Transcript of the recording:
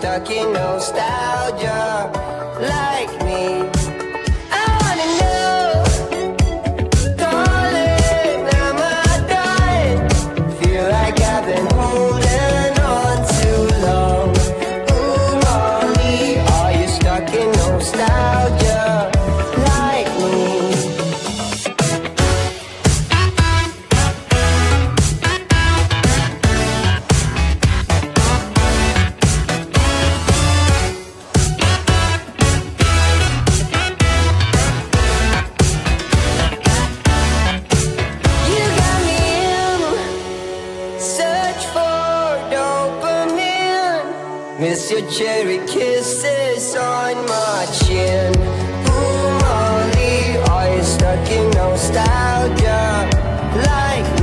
stuck in nostalgia. Like Miss your cherry kisses on my chin. Ooh, Molly, are you stuck in nostalgia like